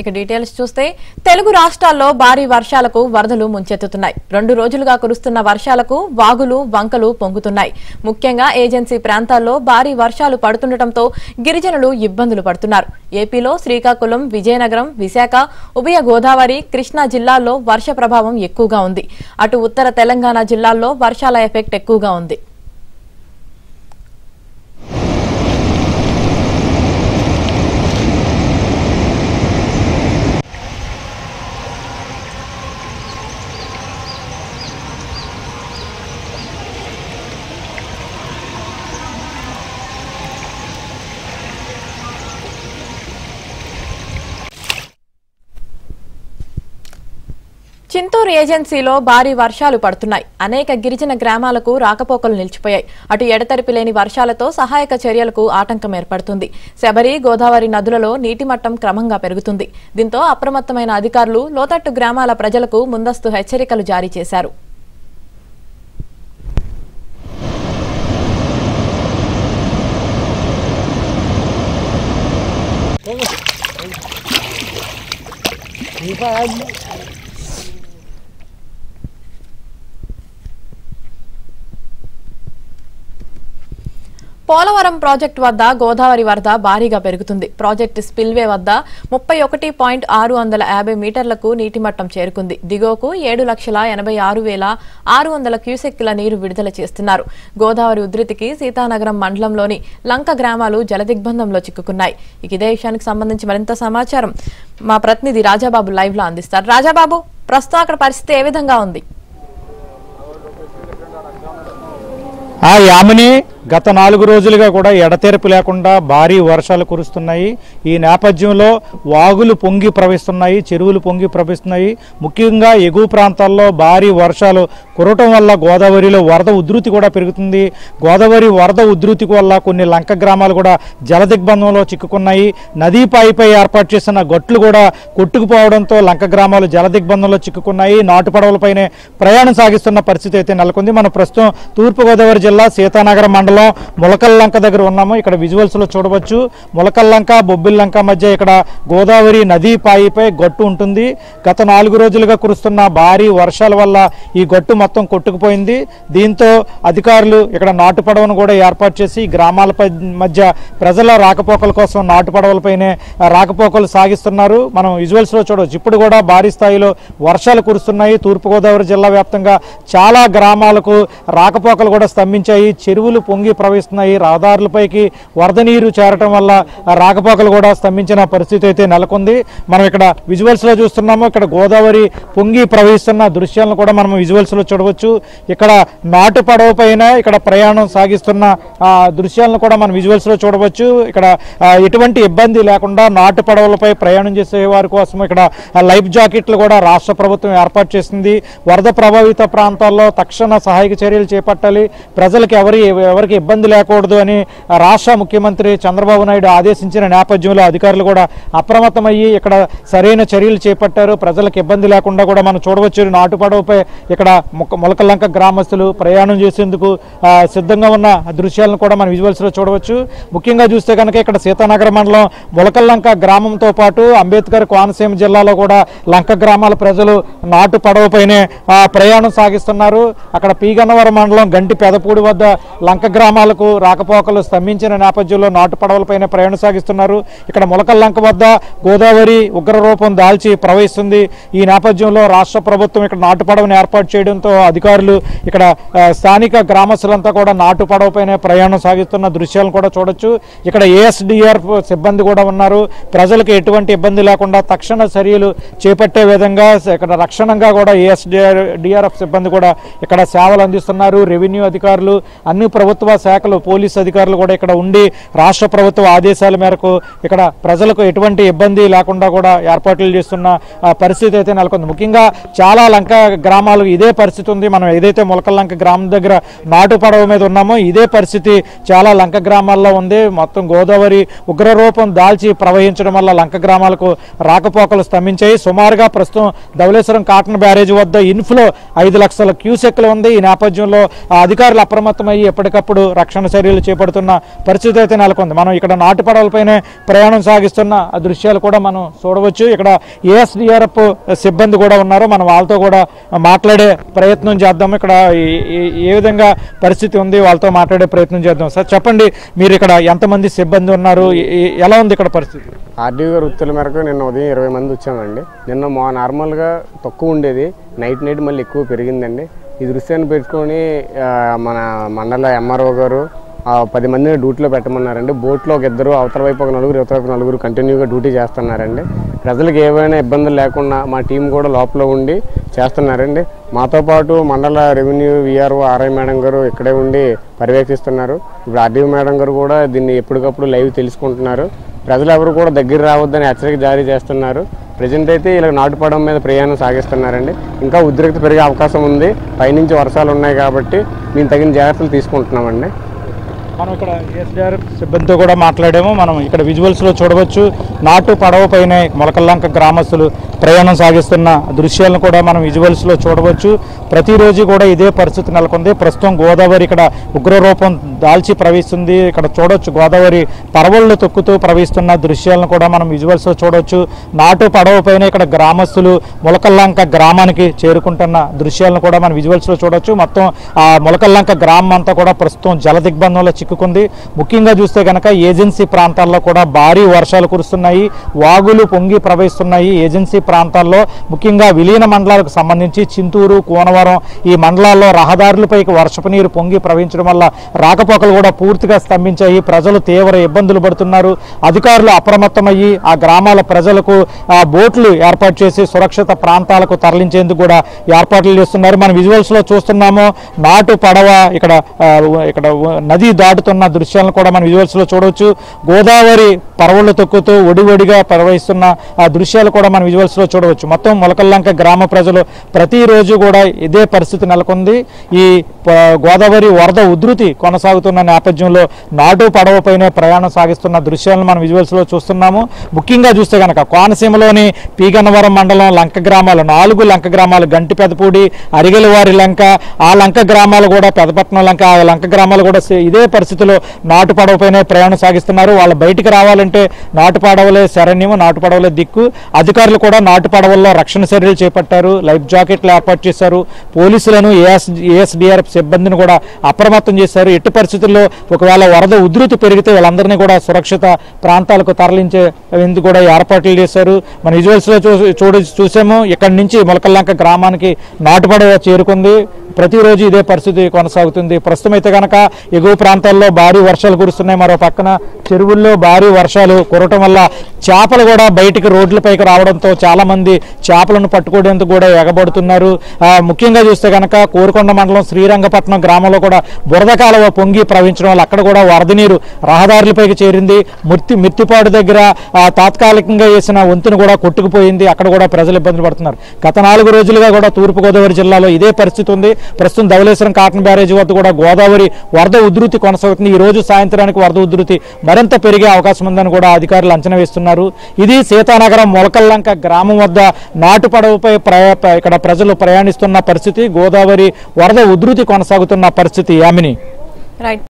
ఇక డీటెయిల్స్ చూస్తే తెలుగు రాష్ట్రాల్లో భారీ వర్షాలకు వరదలు ముంచెత్తుతున్నాయి. రెండు రోజులుగా కురుస్తున్న వర్షాలకు వాగులు వంకలు పొంగుతున్నాయి. ముఖ్యంగా ఏజెన్సీ ప్రాంతాల్లో భారీ వర్షాలు పడుతుండటంతో గిరిజనులు ఇబ్బందులు పడుతున్నారు. ఏపీలో శ్రీకాకుళం విజయనగరం విశాఖ ఉభయ గోదావరి కృష్ణా జిల్లాల్లో వర్ష ప్రభావం ఎక్కువగా ఉంది. అటు ఉత్తర తెలంగాణ జిల్లాల్లో వర్షాల ఎఫెక్ట్ ఎక్కువగా ఉంది. చింతూరు ఏజెన్సీలో భారీ వర్షాలు పడుతున్నాయి. అనేక గిరిజన గ్రామాలకు రాకపోకలు నిలిచిపోయాయి. అటు ఎడతెరిపి లేని వర్షాలతో సహాయక చర్యలకు ఆటంకం ఏర్పడుతుంది. శబరి గోదావరి నదులలో నీటి మట్టం క్రమంగా పెరుగుతుంది. దీంతో అప్రమత్తమైన అధికారులు లోతట్టు గ్రామాల ప్రజలకు ముందస్తు హెచ్చరికలు జారీ చేశారు. పోలవరం ప్రాజెక్టు వద్ద గోదావరి వరద భారీగా పెరుగుతుంది. ప్రాజెక్టు స్పిల్వే వద్ద ముప్పై ఒకటి పాయింట్ ఆరు వందల యాభై మీటర్లకు నీటి మట్టం చేరుకుంది. దిగువకు ఏడు లక్షల ఎనభై ఆరు వేల ఆరు వందల క్యూసెక్కుల నీరు విడుదల చేస్తున్నారు. గోదావరి ఉధృతికి సీతానగరం మండలంలోని లంక గ్రామాలు జలదిగ్బంధంలో చిక్కుకున్నాయి. ఇక ఇదే విషయానికి సంబంధించి మరింత సమాచారం మా ప్రతినిధి రాజాబాబు లైవ్లో అందిస్తారు. రాజాబాబు ప్రస్తుతం అక్కడ పరిస్థితి ఏ విధంగా ఉంది? ఆ యామిని గత నాలుగు రోజులుగా కూడా ఎడతెరపు లేకుండా భారీ వర్షాలు కురుస్తున్నాయి. ఈ నేపథ్యంలో వాగులు పొంగి ప్రవహిస్తున్నాయి చెరువులు పొంగి ప్రవహిస్తున్నాయి. ముఖ్యంగా ఎగువ ప్రాంతాల్లో భారీ వర్షాలు కురవటం వల్ల గోదావరిలో వరద ఉధృతి కూడా పెరుగుతుంది. గోదావరి వరద ఉధృతి వల్ల కొన్ని లంక గ్రామాలు కూడా జలదిగ్బంధంలో చిక్కుకున్నాయి. నదీ పాయిపై ఏర్పాటు చేసిన గట్లు కూడా కొట్టుకుపోవడంతో లంక గ్రామాలు జలదిగ్బంధంలో చిక్కుకున్నాయి. నాటు పడవలపైనే ప్రయాణం సాగిస్తున్న పరిస్థితి అయితే నెలకొంది. మనం ప్రస్తుతం తూర్పుగోదావరి జిల్లా సీతానగరం మండలం ములకల్లంక దగ్గర ఉన్నాము. ఇక్కడ విజువల్స్లో చూడవచ్చు. ములకల్లంక బొబ్బిల్లంక మధ్య ఇక్కడ గోదావరి నదీ పాయిపై గట్టు ఉంటుంది. గత నాలుగు రోజులుగా కురుస్తున్న భారీ వర్షాల వల్ల ఈ గట్టు మొత్తం కొట్టుకుపోయింది. దీంతో అధికారులు ఇక్కడ నాటు పడవను కూడా ఏర్పాటు చేసి గ్రామాల మధ్య ప్రజల రాకపోకల కోసం నాటు పడవలపైనే రాకపోకలు సాగిస్తున్నారు. మనం విజువల్స్లో చూడవచ్చు. ఇప్పుడు కూడా భారీ స్థాయిలో వర్షాలు కురుస్తున్నాయి. తూర్పుగోదావరి జిల్లా వ్యాప్తంగా చాలా గ్రామాలకు రాకపోకలు కూడా స్తంభించాయి. చెరువులు పొంగి ప్రవహిస్తున్నాయి. రహదారులపైకి వరద నీరు చేరటం వల్ల రాకపోకలు కూడా స్తంభించిన పరిస్థితి అయితే నెలకొంది. మనం ఇక్కడ విజువల్స్లో చూస్తున్నాము. ఇక్కడ గోదావరి పొంగి ప్రవహిస్తున్న దృశ్యాలను కూడా మనం విజువల్స్లో చూడవచ్చు. ఇక్కడ నాటు పడవ పైన ఇక్కడ ప్రయాణం సాగిస్తున్న దృశ్యాలను కూడా మనం విజువల్స్లో చూడవచ్చు. ఇక్కడ ఎటువంటి ఇబ్బంది లేకుండా నాటు పడవలపై ప్రయాణం చేసే వారి కోసం ఇక్కడ లైఫ్ జాకెట్లు కూడా రాష్ట్ర ప్రభుత్వం ఏర్పాటు చేసింది. వరద ప్రభావిత ప్రాంతాల్లో తక్షణ సహాయక చర్యలు చేపట్టాలి. ప్రజలకు ఎవరి ఎవరికి ఇబ్బంది లేకూడదు అని రాష్ట్ర ముఖ్యమంత్రి చంద్రబాబు నాయుడు ఆదేశించిన నేపథ్యంలో అధికారులు కూడా అప్రమత్తమయ్యి ఇక్కడ సరైన చర్యలు చేపట్టారు. ప్రజలకు ఇబ్బంది లేకుండా కూడా మనం చూడవచ్చు. నాటు పడవపై ఇక్కడ ముక్క- మొలకలంక గ్రామస్తులు ప్రయాణం చేసేందుకు సిద్ధంగా ఉన్న దృశ్యాలను కూడా మనం విజువల్స్లో చూడవచ్చు. ముఖ్యంగా చూస్తే కనుక ఇక్కడ సీతానగర మండలం మొలకల్లంక గ్రామంతో పాటు అంబేద్కర్ కోనసీమ జిల్లాలో కూడా లంక గ్రామాల ప్రజలు నాటు పడవపైనే ప్రయాణం సాగిస్తున్నారు. అక్కడ పీగన్నవరం మండలం గంటి పెదపూడి వద్ద లంక గ్రామాలకు రాకపోకలు స్తంభించిన నేపథ్యంలో నాటు పడవలపైన ప్రయాణం సాగిస్తున్నారు. ఇక్కడ మొలకల్లంక వద్ద గోదావరి ఉగ్ర రూపం దాల్చి ప్రవహిస్తుంది. ఈ నేపథ్యంలో రాష్ట్ర ప్రభుత్వం ఇక్కడ నాటు పడవను ఏర్పాటు చేయడంతో అధికారులు ఇక్కడ స్థానిక గ్రామస్తులంతా కూడా నాటు పడవపైన ప్రయాణం సాగిస్తున్న దృశ్యాలను కూడా చూడొచ్చు. ఇక్కడ ఏఎస్డిఆర్ఎఫ్ సిబ్బంది కూడా ఉన్నారు. ప్రజలకు ఎటువంటి ఇబ్బంది లేకుండా తక్షణ చర్యలు చేపట్టే విధంగా ఇక్కడ రక్షణంగా కూడా ఏఎస్డిఆర్ డిఆర్ఎఫ్ సిబ్బంది కూడా ఇక్కడ సేవలు అందిస్తున్నారు. రెవెన్యూ అధికారులు అన్ని ప్రభుత్వ ప్రభుత్వ శాఖలు పోలీస్ అధికారులు కూడా ఇక్కడ ఉండి రాష్ట్ర ప్రభుత్వ ఆదేశాల మేరకు ఇక్కడ ప్రజలకు ఎటువంటి ఇబ్బంది లేకుండా కూడా ఏర్పాట్లు చేస్తున్న ఆ, పరిస్థితి అయితే నెలకొంది. ముఖ్యంగా చాలా లంక గ్రామాలు ఇదే పరిస్థితి ఉంది. మనం ఏదైతే ములకల్లంక గ్రామం దగ్గర నాటు పడవ మీద ఉన్నామో ఇదే పరిస్థితి చాలా లంక గ్రామాల్లో ఉంది. మొత్తం గోదావరి ఉగ్రరూపం దాల్చి ప్రవహించడం వల్ల లంక గ్రామాలకు రాకపోకలు స్తంభించాయి. సుమారుగా ప్రస్తుతం ధవలేశ్వరం కాటన్ బ్యారేజ్ వద్ద ఇన్ఫ్లో ఐదు లక్షల క్యూసెక్లు ఉంది. ఈ నేపథ్యంలో అధికారులు అప్రమత్తమయ్యి ఎప్పటికప్పుడు రక్షణ చర్యలు చేపడుతున్న పరిస్థితి అయితే నెలకొంది. మనం ఇక్కడ నాటు పడవలపైనే ప్రయాణం సాగిస్తున్న దృశ్యాలు కూడా మనం చూడవచ్చు. ఇక్కడ ఏఎస్డిఆర్ఎఫ్ సిబ్బంది కూడా ఉన్నారు. మనం వాళ్ళతో కూడా మాట్లాడే ప్రయత్నం చేద్దాం. ఇక్కడ ఏ విధంగా పరిస్థితి ఉంది వాళ్ళతో మాట్లాడే ప్రయత్నం చేద్దాం. సార్ చెప్పండి మీరు ఇక్కడ ఎంతమంది సిబ్బంది ఉన్నారు? ఎలా ఉంది ఇక్కడ పరిస్థితి? ఆర్డీఓ వృత్తుల మేరకు నిన్న ఉదయం ఇరవై మంది వచ్చామండి. నిన్న మా నార్మల్గా తక్కువ ఉండేది. నైట్ నైట్ మళ్ళీ ఎక్కువ పెరిగిందండి. ఈ దృశ్యాన్ని పెట్టుకొని మన మండల ఎంఆర్ఓ గారు పది మందిని డ్యూటీలో పెట్టమన్నారండి. బోట్లో ఒక ఇద్దరు అవతల వైపు ఒక నలుగురు ఇవతల వైపు నలుగురు కంటిన్యూగా డ్యూటీ చేస్తున్నారండి. ప్రజలకు ఏవైనా ఇబ్బందులు లేకుండా మా టీం కూడా లోపల ఉండి చేస్తున్నారండి. మాతో పాటు మండల రెవెన్యూ విఆర్ఓ ఆర్ఐ మేడం గారు ఇక్కడే ఉండి పర్యవేక్షిస్తున్నారు. ఇప్పుడు ఆర్డీఓ మేడం గారు కూడా దీన్ని ఎప్పటికప్పుడు లైవ్ తెలుసుకుంటున్నారు. ప్రజలు ఎవరు కూడా దగ్గర రావద్దని హెచ్చరిక జారీ చేస్తున్నారు. ప్రజెంట్ అయితే ఇలా నాటుపడం మీద ప్రయాణం సాగిస్తున్నారండి. ఇంకా ఉద్రిక్త పెరిగే అవకాశం ఉంది. పైనుంచి వర్షాలు ఉన్నాయి కాబట్టి మేము తగిన జాగ్రత్తలు తీసుకుంటున్నామండి. మనం ఇక్కడ ఎస్డిఆర్ సిబ్బందితో కూడా మాట్లాడాము. మనం ఇక్కడ విజువల్స్లో చూడవచ్చు. నాటు పడవ పైన మొలకల్లంక గ్రామస్తులు ప్రయాణం సాగిస్తున్న దృశ్యాలను కూడా మనం విజువల్స్లో చూడవచ్చు. ప్రతిరోజు కూడా ఇదే పరిస్థితి నెలకొంది. ప్రస్తుతం గోదావరి ఇక్కడ ఉగ్రరూపం దాల్చి ప్రవహిస్తుంది. ఇక్కడ చూడొచ్చు గోదావరి పరవళ్ళు తొక్కుతూ ప్రవహిస్తున్న దృశ్యాలను కూడా మనం విజువల్స్లో చూడొచ్చు. చూడవచ్చు నాటు పడవ పైన ఇక్కడ గ్రామస్తులు ములకల్లంక గ్రామానికి చేరుకుంటున్న దృశ్యాలను కూడా మనం విజువల్స్లో చూడొచ్చు. మొత్తం ఆ ములకల్లంక గ్రామం అంతా కూడా ప్రస్తుతం జల దిగ్బంధంలో చిక్కుకుంది. ముఖ్యంగా చూస్తే కనుక ఏజెన్సీ ప్రాంతాల్లో కూడా భారీ వర్షాలు కురుస్తున్నాయి. వాగులు పొంగి ప్రవహిస్తున్నాయి. ఏజెన్సీ ప్రాంతాల్లో ముఖ్యంగా విలీన మండలాలకు సంబంధించి చింతూరు ప్రకారం ఈ మండలాల్లో రహదారులపైకి వర్షపు నీరు పొంగి ప్రవహించడం వల్ల రాకపోకలు కూడా పూర్తిగా స్తంభించాయి. ప్రజలు తీవ్ర ఇబ్బందులు పడుతున్నారు. అధికారులు అప్రమత్తమయ్యి ఆ గ్రామాల ప్రజలకు ఆ బోట్లు ఏర్పాటు చేసి సురక్షిత ప్రాంతాలకు తరలించేందుకు కూడా ఏర్పాట్లు చేస్తున్నారు. మన విజువల్స్లో చూస్తున్నాము నాటు పడవ ఇక్కడ ఇక్కడ నది దాటుతున్న దృశ్యాలను కూడా మన విజువల్స్లో చూడవచ్చు. గోదావరి పరవళ్ళు తొక్కుతూ ఒడి ఒడిగా ప్రవహిస్తున్న ఆ దృశ్యాలు కూడా మన విజువల్స్లో చూడవచ్చు. మొత్తం మొలకల్లంక గ్రామ ప్రజలు ప్రతిరోజు కూడా ఇదే పరిస్థితి నెలకొంది. ఈ గోదావరి వరద ఉధృతి కొనసాగుతున్న నేపథ్యంలో నాటు పడవ పైనే ప్రయాణం సాగిస్తున్న దృశ్యాలను మనం విజువల్స్లో చూస్తున్నాము. ముఖ్యంగా చూస్తే కనుక కోనసీమలోని పీగన్నవరం మండలం లంక గ్రామాలు నాలుగు లంక గ్రామాలు గంటి పెదపూడి అరిగెలవారి లంక ఆ లంక గ్రామాలు కూడా పెదపట్నం లంక ఆ లంక గ్రామాలు కూడా ఇదే పరిస్థితిలో నాటు పడవపైనే ప్రయాణం సాగిస్తున్నారు. వాళ్ళు బయటికి రావాలి ఎందుకంటే నాటు పడవలే శరణ్యము నాటు పడవలే దిక్కు. అధికారులు కూడా నాటు పడవల్లో రక్షణ చర్యలు చేపట్టారు. లైఫ్ జాకెట్లు ఏర్పాటు చేశారు. పోలీసులను ఏఎస్ ఏఎస్డిఆర్ఎఫ్ సిబ్బందిని కూడా అప్రమత్తం చేశారు. ఎట్టి పరిస్థితుల్లో ఒకవేళ వరద ఉధృతి పెరిగితే వాళ్ళందరినీ కూడా సురక్షిత ప్రాంతాలకు తరలించే ఎందుకు కూడా ఏర్పాట్లు చేశారు. మన విజువల్స్లో చూ చూడ చూసాము. ఇక్కడి నుంచి మొలకల్లాంక గ్రామానికి నాటుపడవ చేరుకుంది. ప్రతిరోజు ఇదే పరిస్థితి కొనసాగుతుంది. ప్రస్తుతం అయితే కనుక ఎగువ ప్రాంతాల్లో భారీ వర్షాలు కురుస్తున్నాయి. మరో పక్కన చెరువుల్లో భారీ వర్షాలు కురవటం వల్ల చేపలు కూడా బయటికి రోడ్లపైకి రావడంతో చాలామంది చేపలను పట్టుకోవడానికి కూడా ఎగబడుతున్నారు. ముఖ్యంగా చూస్తే కనుక కోరుకొండ మండలం శ్రీరంగపట్నం గ్రామంలో కూడా బురద కాలువ పొంగి ప్రవహించడం వల్ల అక్కడ కూడా వరద నీరు రహదారులపైకి చేరింది. మృతి మిర్తిపాడు దగ్గర తాత్కాలికంగా వేసిన వంతును కూడా కొట్టుకుపోయింది. అక్కడ కూడా ప్రజలు ఇబ్బందులు పడుతున్నారు. గత నాలుగు రోజులుగా కూడా తూర్పుగోదావరి జిల్లాలో ఇదే పరిస్థితి ఉంది. ప్రస్తుతం ధవలేశ్వరం కాటన్ బ్యారేజ్ వద్ద కూడా గోదావరి వరద ఉధృతి కొనసాగుతుంది. ఈ రోజు సాయంత్రానికి వరద ఉధృతి మరింత పెరిగే అవకాశం ఉందని కూడా అధికారులు అంచనా వేస్తున్నారు. ఇది సీతానగరం మొలకల్లంక గ్రామం వద్ద నాటు పడవపై ఇక్కడ ప్రజలు ప్రయాణిస్తున్న పరిస్థితి గోదావరి వరద ఉధృతి కొనసాగుతున్న పరిస్థితి యామిని? రైట్